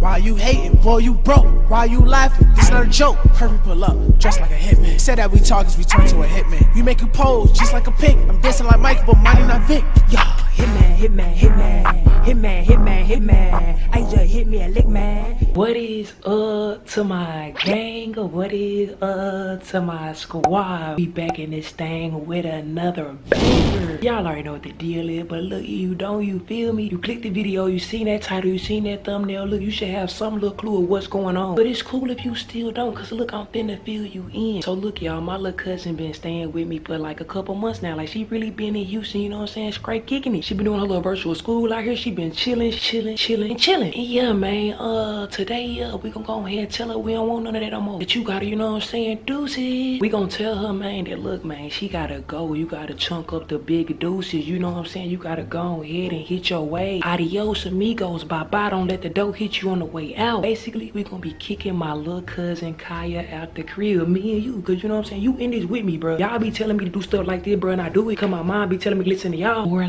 Why you hating? Boy, you broke. Why you laughing? This not a joke. Hurry, pull up, dressed like a hitman. Said that we talkers, we turn to a hitman. You make a pose just like a pink. I'm dancing like Mike, but money not Vic. Yeah, hitman, hitman, hitman, hitman, hitman, hitman. I just hit me a lick, man. What is up to my gang? What is up to my squad? We back in this thing with another banger. Y'all already know what the deal is, but look, you don't, you feel me? You click the video, you seen that title, you seen that thumbnail. Look, you should have some little clue of what's going on. But it's cool if you still don't, cause look, I'm finna fill you in. So look, y'all, my little cousin been staying with me for like a couple months now. Like she really been in Houston, you know what I'm saying? Straight kicking it. She been doing her little virtual school out here. She been chilling, chilling, chilling, chilling. And yeah, man, uh, today, uh, we gonna go ahead and tell her we don't want none of that no more. That you gotta, you know what I'm saying, deuces. We gonna tell her, man, that look, man, she gotta go. You gotta chunk up the big deuces, you know what I'm saying? You gotta go ahead and hit your way. Adios, amigos, bye-bye. Don't let the dough hit you on the way out. Basically, we gonna be kicking my little cousin Kyia out the crib. Me and you, cause you know what I'm saying? You in this with me, bro. Y'all be telling me to do stuff like this, bro, and I do it. Cause my mom be telling me listen to y'all. We're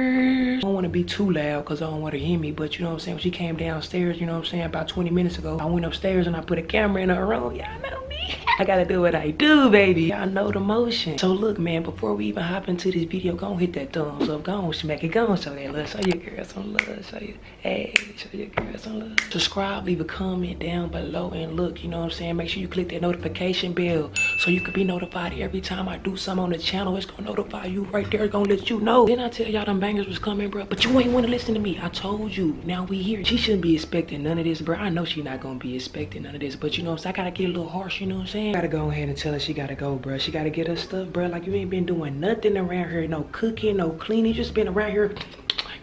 lifers. I don't wanna be too loud cause I don't wanna hear me, but you know what I'm saying? When she came downstairs, you know what I'm saying, about 20 minutes ago, I went upstairs and I put a camera in her room. Y'all know me. I gotta do what I do, baby. Y'all know the motion. So look, man, before we even hop into this video, go and hit that thumbs up. Go on, smack it. Go on, show that love. Show your girl some love. Show you, hey, show your girl some love. Subscribe, leave a comment down below, and look, you know what I'm saying? Make sure you click that notification bell so you can be notified every time I do something on the channel. It's gonna notify you right there. It's gonna let you know. Then I tell y'all them bangers was coming, bro. But you ain't wanna listen to me. I told you. Now we here. She shouldn't be expecting none of this, bro. I know she not gonna be expecting none of this, but you know what I'm saying? I gotta get a little harsh, you know what I'm saying? Gotta go ahead and tell her she gotta go, bro. She gotta get her stuff, bro. Like you ain't been doing nothing around here. No cooking, no cleaning. Just been around here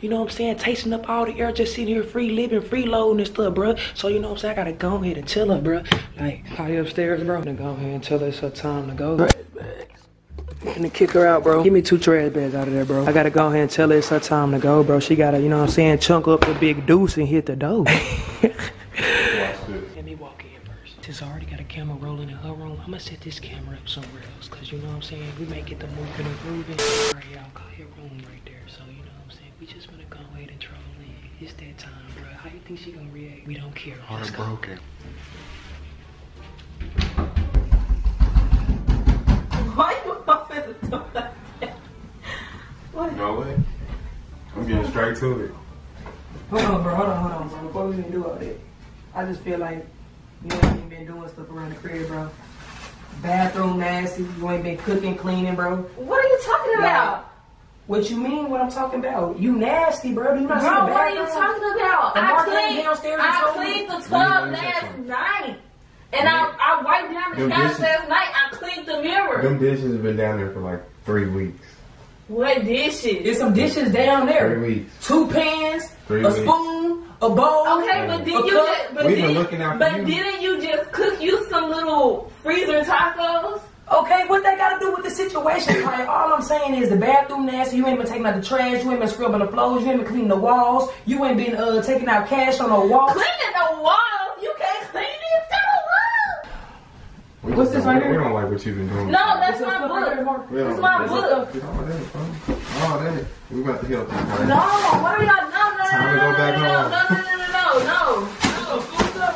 you know what I'm saying, tasting up all the air, just sitting here free living, free loading and stuff, bro. So you know what I'm saying, I gotta go ahead and tell her, bro. Like, you upstairs, bro? i gotta go ahead and tell her it's her time to go. Trash bags. And then kick her out, bro. Give me two trash bags out of there, bro. I gotta go ahead and tell her it's her time to go, bro. She gotta, you know what I'm saying, chunk up the big deuce and hit the door. Let me walk in first. Just already got a camera rolling in her room. I'm gonna set this camera up somewhere else, cause you know what I'm saying, we may get the moving and grooving. All right, y'all, call your room right there. So you know what I'm saying, we just wanna go ahead and troll in. It's that time, bro. How you think she gonna react? We don't care. Let's go. Heartbroken. Why you open the door like that? What? No way. I'm getting straight to it. Hold on, bro. Hold on, hold on, bro. Before we even do all that, I just feel like you ain't even been doing stuff around the crib, bro. Bathroom nasty. You ain't been cooking, cleaning, bro. What are you talking about? What you mean? What I'm talking about? You nasty, bro. Do you not see Bro, the what are you talking about? The I cleaned, downstairs I cleaned the tub last night. And I, I wiped down the Them couch dishes- last night. I cleaned the mirror. Them dishes have been down there for like three weeks. what dishes? There's some dishes down there. Three weeks. Two pans, Three a weeks. spoon, a bowl. Okay, but did a you cup. just, but, We've been did, looking out for but you. didn't you just cook you some little freezer tacos? Okay, what they got to do with the situation, Kyia? All I'm saying is the bathroom nasty. You ain't been taking out the trash. You ain't been scrubbing the floors. You ain't been cleaning the walls. You ain't been uh, taking out cash on the walls. Cleaning the walls? You can't clean it? It's got We What's this right here? We don't like what you've been doing. No, that's What's my up right there, Mark? book. We don't- It's my book. Get all that, bro. That. We about to help you, No, what are y'all? No, no, no, Time to no, go no, back no, no, home. no, no, no, no, no, no.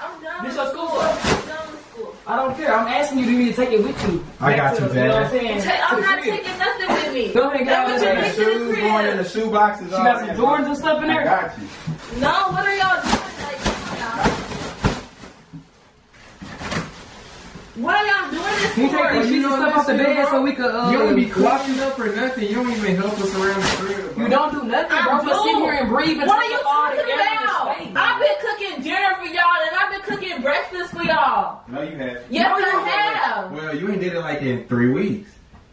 I'm done This with your school. school? I'm done with school. I don't care. I'm asking you, do you need to take it with you? I got to you, the- You know what I'm saying? Ta- I'm not taking nothing with me. Go ahead, Let guys. me take Hey, the Shoes going in the shoe boxes. She got some Jordans and stuff in there? I got you. No, what are y'all doing? Like, come on. What are y'all doing this Can you take for? these sheets and stuff off the bed so we could uh, You don't be cook? clocking up or nothing. You don't even help us around the crib. bro. You don't do nothing, bro. I Just sit here and breathe and What are you up all talking about? space. I've been cooking dinner for y'all and I've been cooking breakfast for y'all. No, you have. Yes, No, you I have. Well, you ain't did it like in three weeks.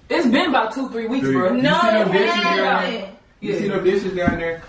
It's been about two, three weeks, Three. bro. You No, see them it dishes down there? hasn't. You see them dishes down there?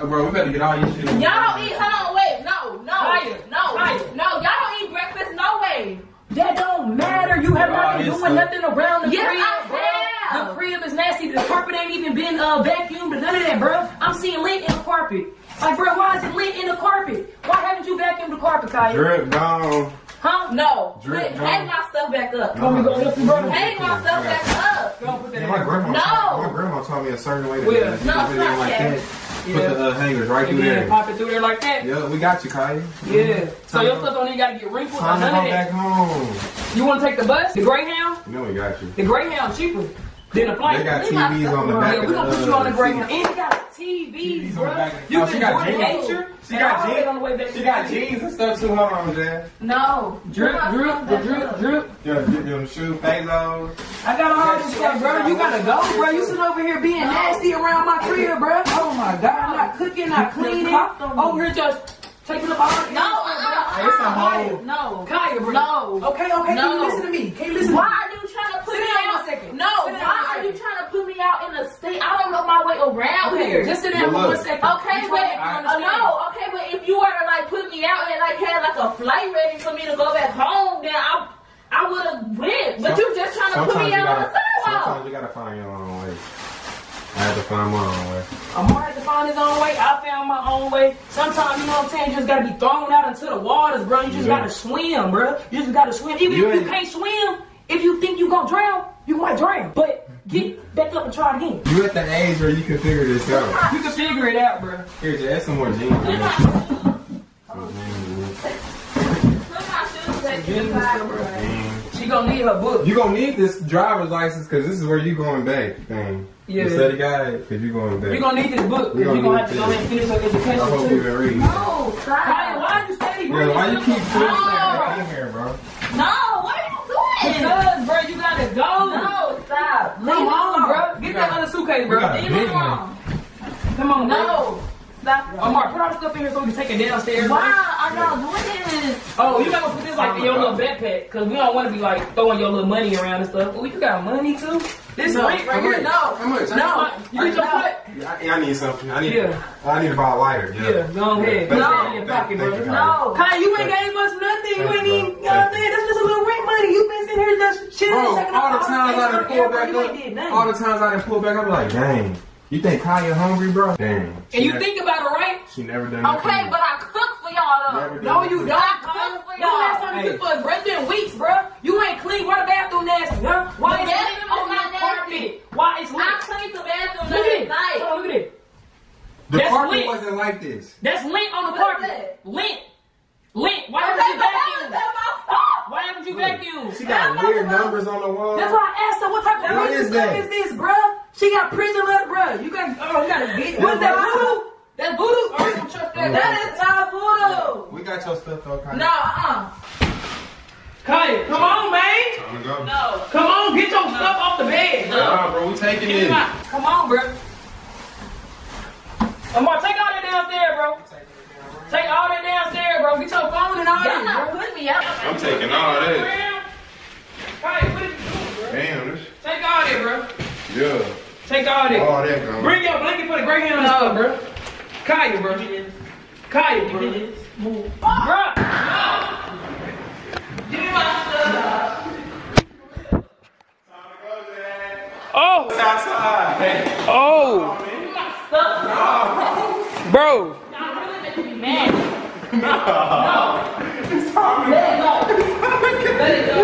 Oh, bro, we better get all your shit. Y'all don't eat. Hold on, wait. No, no, Fire. no, Fire. no. Y'all don't eat breakfast. No way. That don't matter. You have not been doing nothing around the Yes, crib, I bro. have. The crib is nasty. The carpet ain't even been uh, vacuumed or none of that, bro. I'm seeing lint in the carpet. Like, bro, why is it lint in the carpet? Why haven't you vacuumed the carpet, Kyia? Drip gone. Huh? No. Drip, Wait, no. hang my stuff back up. Want me to go help? Hang my stuff back up. Put that Yeah, in my there. grandma. No. My grandma grandma taught me a certain way to do it. You no, put it in like that. Yeah. Put the uh, hangers right And through there. pop it through there like that. Yeah, we got you, Kyia. Yeah. So Time your stuff don't even gotta get wrinkled Time to go back home. You wanna take the bus? The Greyhound? No, we got you. The Greyhound cheaper than the flight. They got We got TVs on the back yeah, we the gonna put you on the uh, Greyhound. And they got TVs, TVs bro. You can she got nature. She and got jeans. on the way back. She got jeans and stuff too. Hold on, Dad. No. Drip, drip, the drip, drip. Yeah, get them shoe Fazos. I got all this stuff, bro. You gotta go, bro. You sitting over here being nasty around my crib, bro. Oh my god, I'm not cooking, not cleaning. Over here just taking up all No. It's a whole. No. Kyia, bro. No. Okay, okay, can you listen to me? Can you listen to Why are you trying to put Sit me down out? one second. No, Sit why are you trying to put me out in a state? I don't know my way around Okay, here. just sit down for Well, one look. second. Okay, You but uh, no, okay, but if you were to like put me out and like had like a flight ready for me to go back home, then I I would have went. But Some- you just trying to put me out on gotta. the sidewalk. Sometimes you gotta find your own way. I had to find my own way. Amar had to find his own way. I found my own way. Sometimes, you know what I'm saying, you just gotta be thrown out into the waters, bro. You just Yeah. gotta swim, bro. You just gotta swim. Even You if you can't swim, if you think you gonna drown, you might drown. But get back up and try it again. You at the age where you can figure this out. You can figure it out, bro. Here, just add some more jeans. in there. Some jeans. Put shoes back inside, bro. Jeans. She gonna need her book. You gonna need this driver's license because this is where you going back thing. Yeah. The study guide because you going back. You gonna need this book. We You gonna gonna have to this. go and finish her I hope education you too. been reading. No, Kyia, stop. why you steady Yeah, bringing why you keep up? putting No. stuff in here, bro? No, what are you doing? Because, bro, you gotta go. No, stop. Leave Come it on, bro. Get that other suitcase, bro. Leave it alone. Come on, bro. No. Stop. Amar, put all the stuff in here so we can take it downstairs. Why bro. are y'all doing this? Oh, you gotta put this like in your little backpack, cause we don't want to be like throwing your little money around and stuff. Oh, you got money too? This No, rent right here. much? No, How much? no. You get your No. foot? I, I need something. I need. Yeah. I need to buy a lighter. Yeah. Yeah, go ahead. Thank Put you. in your Thank- pocket, thank bro. you, Kyle. No. Kai, you ain't gave us nothing. You ain't even, bro. you know what I'm saying? That's just a little rent money. You been sitting here just shit. Bro, all the times I done pull back you ain't did up, all the times I done pull back up, I'm like, dang. You think Kyia hungry, bro? Dang. and you She think about it, right? She never done Okay, but I cook for y'all Never though. No, you don't. I cook for You last time y'all. you cooked for us, bro, it's weeks, bro. You ain't clean. Why the bathroom nasty, huh? Why The is bathroom it is on not the nasty. carpet? Why it's lit? I cleaned the bathroom Look at last it. night. Hold look at it. The That's carpet lit. wasn't like this. That's lint on the What is carpet. Lint. Lint. Why Okay, haven't you that vacuumed? was my fault. Why haven't you vacuumed? She got weird numbers on the wall. That's why I asked her what type of What prison is stuff this, bruh? She got prison letter, bruh. You got, oh, you gotta get. What's that voodoo? That's voodoo. Oh, you don't trust that? That is not voodoo. We got your stuff though, Kyia. No, uh-uh. Kyia, come on, man. Time to go. No. Come on, get your stuff off the bed, bro. Nah, bro, we taking Get it. Come on, bro. Amar, take all that downstairs, bro. Take all that downstairs, bro. Get your phone and all Y'all that, not bro. putting me out. I'm taking all that. Kyia, what is you doing, bro? Damn, this. Take all that, bro. Yeah. Take all that. All that gone. Bring your blanket for the Greyhound and stuff, bro. Kyia, bro. Kyia, bro. Bro. Give me my stuff. Oh. Oh. Give me my stuff. Bro. Y'all really making me mad. No. Let it go. Let it go.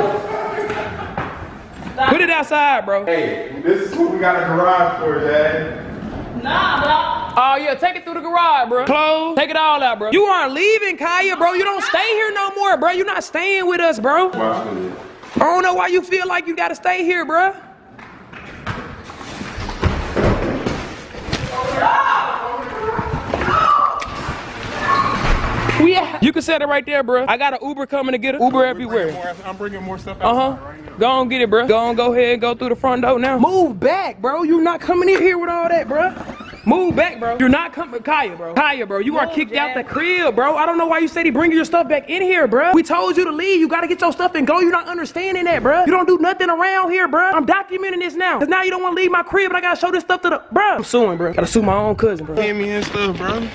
Put it outside, bro. Hey, this is what we got a garage for, Dad. Nah, bro. Oh yeah, take it through the garage, bro. Clothes, take it all out, bro. You aren't leaving, Kyia, bro. You don't stay here no more, bro. You're not staying with us, bro. Watch. I don't know why you feel like you gotta stay here, bro. Yeah, you can set it right there, bro. I got an Uber coming to get it. Uber everywhere. I'm bringing more stuff out. Uh huh. Go on, get it, bro. Go on, go ahead and go through the front door now. Move back, bro. You're not coming in here with all that, bro. Move back, bro. You're not coming, Kyia, bro. Kyia, bro. You are Move, kicked out the crib, bro. I don't know why you said he bring your stuff back in here, bro. We told you to leave. You gotta get your stuff and go. You're not understanding that, bro. You don't do nothing around here, bro. I'm documenting this now. Cause now you don't want to leave my crib, but I gotta show this stuff to the, bro. I'm suing, bro. Gotta sue my own cousin, bro. Hand me and stuff, bro.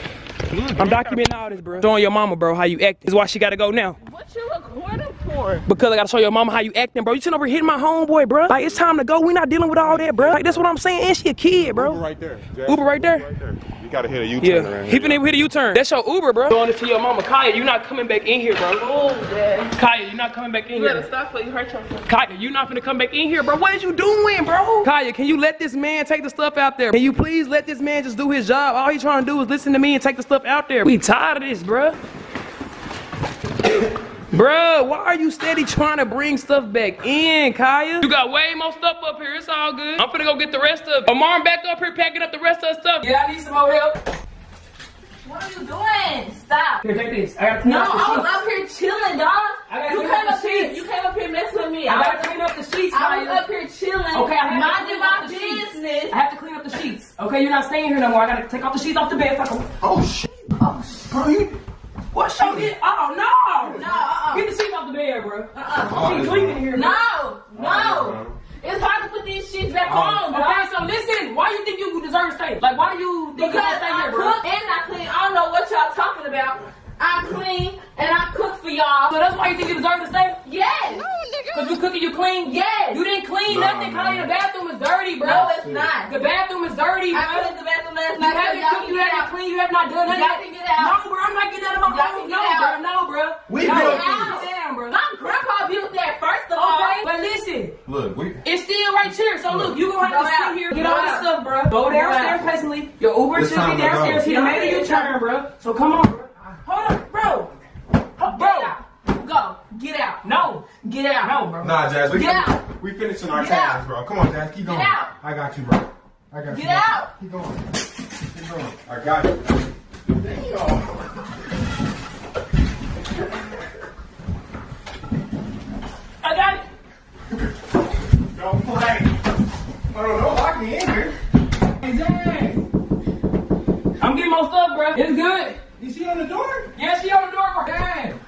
Look, I'm documenting all this, bro. Showing your mama, bro, how you acting. This is why she gotta go now. What you recording for? for? Because I gotta show your mama how you acting, bro. You sitting over here hitting my homeboy, bro. Like it's time to go. We not dealing with all that, bro. Like that's what I'm saying. And she a kid, bro. Uber right there. Jack. Uber right there? Right there. You gotta hit a U-turn Yeah, around he here. finna hit a U-turn. That's your Uber, bro. Going to your mama, Kyia. You're not coming back in here, bro. Oh, Dad. Kyia, you're not coming back in You better here. stop or you hurt yourself. Kyia, you're not finna come back in here, bro. What is you doing, bro? Kyia, can you let this man take the stuff out there? Can you please let this man just do his job? All he trying to do is listen to me and take the stuff out there. We tired of this, bro. Bruh, why are you steady trying to bring stuff back in, Kyia? You got way more stuff up here. It's all good. I'm finna go get the rest of it. Amar back up here packing up the rest of the stuff. Yeah, I need some more help. What are you doing? Stop. Here, take this. I gotta clean No, up the I was up here chilling, dog. I gotta You clean came up up the here. sheets. You came up here messing with me. I I gotta clean up the sheets, I was Kyia. up here chilling. Okay, I have to minding clean my up the sheets. business. I have to clean up the sheets. Okay, you're not staying here no more. I gotta take off the sheets off the bed. Fuck 'em. Oh shit. Oh, bro, you. What show it? Oh no! No, uh-uh. Get the sheets off the bed, bro. Uh-uh. She's sleeping here. bro. No, no. It's hard to put these shits back on, bro. Okay, so listen. Why you think you deserve to stay? Like, why do you think you Because should stay I here, bro? cook and I clean. I don't know what y'all talking about. I clean and I cook for y'all. So that's why you think you deserve to stay? Yes. Cause you cooking, you clean. Yes. You didn't clean No, nothing. no, the bathroom is dirty, bro. No, it's not. The bathroom is dirty, bro. I cleaned the bathroom last night. so haven't y'all cooked, can you haven't out. cleaned, you have not done nothing. Y'all can get out. No, bro, I'm not getting out of my Y'all can No, bro, no, bro. We no, built calm this. down, bro. My grandpa built that first of all. Okay, but listen, Look, we. it's still right here. So look, you gonna have Go to out. sit here, Go get all this stuff, bro. Go Go downstairs out. Your Uber should be time to go. downstairs. He made a U-turn, bro. So come on, bro. Hold on, bro. Bro, Get out. Go. Get out. no, Get out. no, bro. Nah, Jazz, we Get fin- out. we finishing our Get tasks, bro. Come on, Jazz, keep going. out. I got you, bro. I got you. Get out. Keep going. Keep going. I got you. I got it. Don't play. I don't know. Lock me in here. I'm getting my stuff, bro. It's good. You see on the door? Yeah, she on the door, bro. Damn.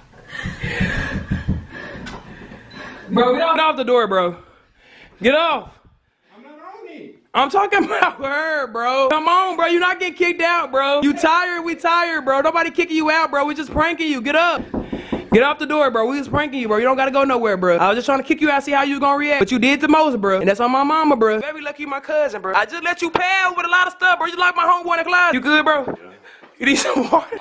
Bro, get off, get off the door, bro. Get off. I'm not on it. I'm talking about her, bro. Come on, bro. You're not getting kicked out, bro. You tired? We tired, bro. Nobody kicking you out, bro. We just pranking you. Get up. Get off the door, bro. We was pranking you, bro. You don't gotta go nowhere, bro. I was just trying to kick you out, see how you was gonna react. But you did the most, bro. And that's on my mama, bro. Very lucky my cousin, bro. I just let you pal with a lot of stuff, bro. You like my homeboy in the closet. You good, bro? You need some water?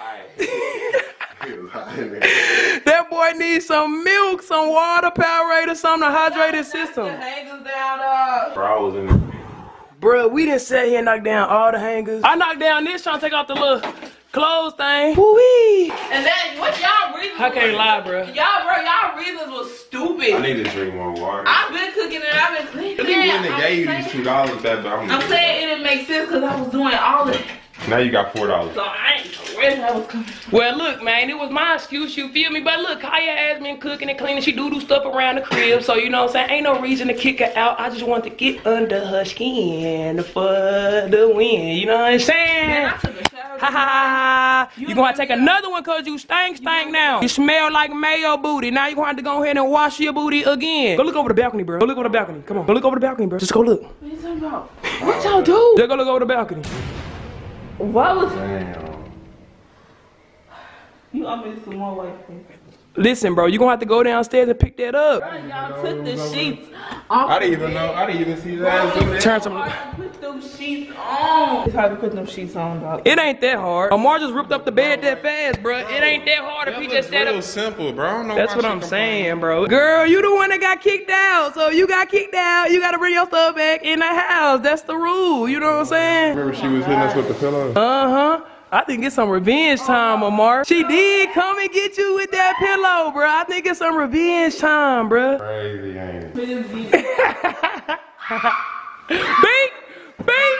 that boy needs some milk, some water, Powerade, or something to hydrate his system. Hangers down, dog. Bro, I was in the. Bro, we didn't sit here and knock down all the hangers. I knocked down this trying to take off the little clothes thing. Woo-wee. And then what y'all reasons? I can't lie, bro. Y'all, bro, y'all reasons was stupid. I need to drink more water. I've been cooking and I've been cleaning. If you wouldn't I'm gave you saying- these two dollars back, but I'm, I'm saying it didn't make sense because I was doing all of it. Now you got four dollars. So I ain't know I was coming. Well, look, man, it was my excuse, you feel me? But look, Kyia has been cooking and cleaning. She do do stuff around the crib, so you know what I'm saying? Ain't no reason to kick her out. I just want to get under her skin for the win. You know what I'm saying? I took a shower. Ha ha ha! You gonna take another one cause you stank stank now. You smell like mayo booty. Now you gonna have to go ahead and wash your booty again. Go look over the balcony, bro. Go look over the balcony. Come on. Go look over the balcony, bro. Just go look. What you talking about? What y'all do? Just go look over the balcony. What was Damn. you? I missed some more white things. Listen, bro, you gonna have to go downstairs and pick that up. Y'all took the sheets off. I didn't even know. I didn't even see that. Turn some. It's hard put them sheets on. It's hard to put them sheets on, dog. It ain't that hard. Amar just ripped up the bed that fast, bro. It ain't that hard if he just sat real up. simple, bro. I don't know That's what I'm complaining. saying, bro. Girl, you the one that got kicked out. So you got kicked out. You gotta bring your stuff back in the house. That's the rule. You know what I'm saying? Remember she was hitting us with the pillow? Uh huh. I think it's some revenge time, Amar. She did come and get you with that pillow, bro. I think it's some revenge time, bro. Crazy, ain't it? Bink, bink,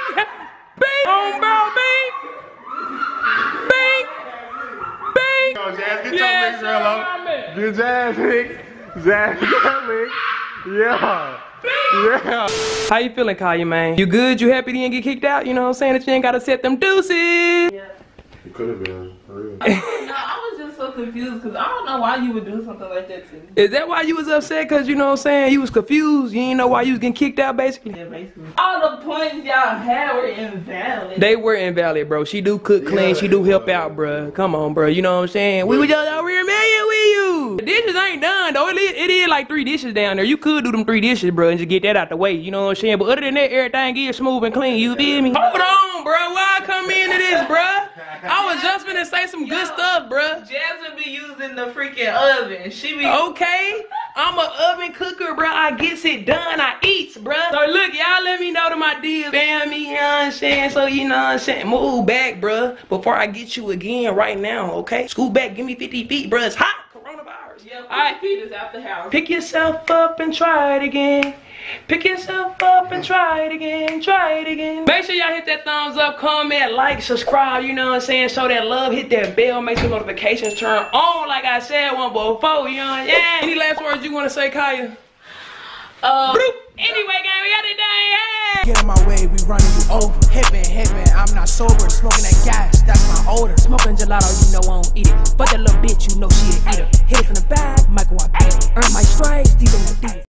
bink, on bro, bink, bink, bink. Yo, Jazz, get Yeah, your my Rello. Get Jazz lick. Jazz, lick. Yeah. Yeah. How you feeling, Kyia, man? You good? You happy you didn't get kicked out? You know what I'm saying? That you ain't gotta set them deuces. Yeah. It could have been, for real. No, I was just so confused because I don't know why you would do something like that to me. Is that why you was upset? Cause you know what I'm saying? You was confused. You didn't know why you was getting kicked out, basically. Yeah, basically. All the points y'all had were invalid. They were invalid, bro. She do cook clean. She do help out, bro. Come on, bro. You know what I'm saying? We was just over here mad with you. The dishes ain't done though. It is, it is like three dishes down there. You could do them three dishes, bro, and just get that out the way. You know what I'm saying? But other than that, everything is smooth and clean. You feel me? Hold on, bro. Why I come into this, bro? I was just gonna say some good stuff, bro. Jasmine be using the freaking oven. She be Okay, I'm a oven cooker, bro. I gets it done. I eats, bro. So look, y'all let me know to my deals, fam. Me, you know what I'm saying? So you know what I'm saying? Move back, bro. Before I get you again right now, okay? Scoot back, give me 50 feet, bro. It's hot. Yeah, All right. feet is out the house. Pick yourself up and try it again. Pick yourself up and try it again. Try it again. Make sure y'all hit that thumbs up, comment, like, subscribe. You know what I'm saying? Show that love. Hit that bell. Make sure notifications turn on. Like I said one before. You know what I'm saying? Any last words you want to say, Kyia? Uh, Bloop. Anyway, gang, we got it done. Hey! Get on my way, we running you over. Hippin', hippin', I'm not sober. Smoking that gas, that's my odor. Smoking gelato, you know I don't eat it. But that little bitch, you know she a eater. Hit it from the back, Michael, I bet. Earn my stripes, these are my dudes.